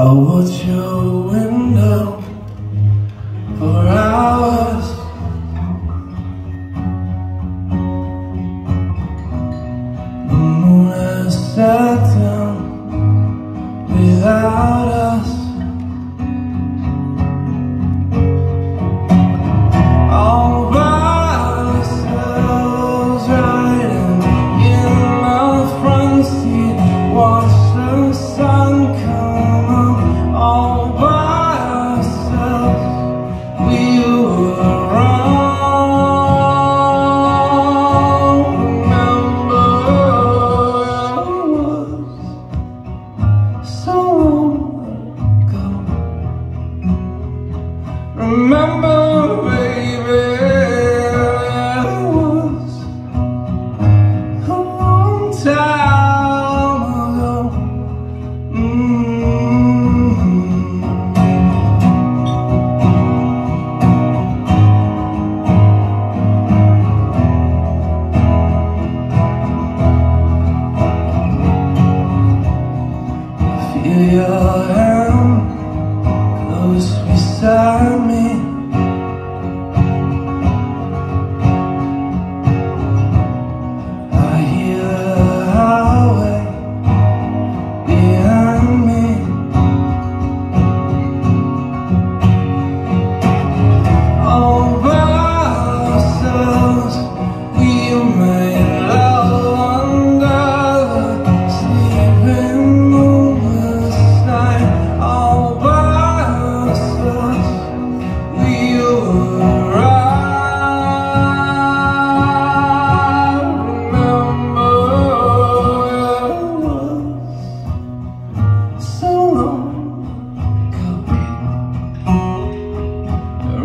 I watch your window for hours. The moon has set Remember beside me.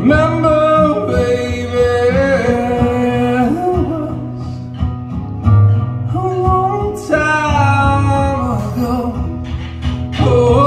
remember, baby A long time ago oh.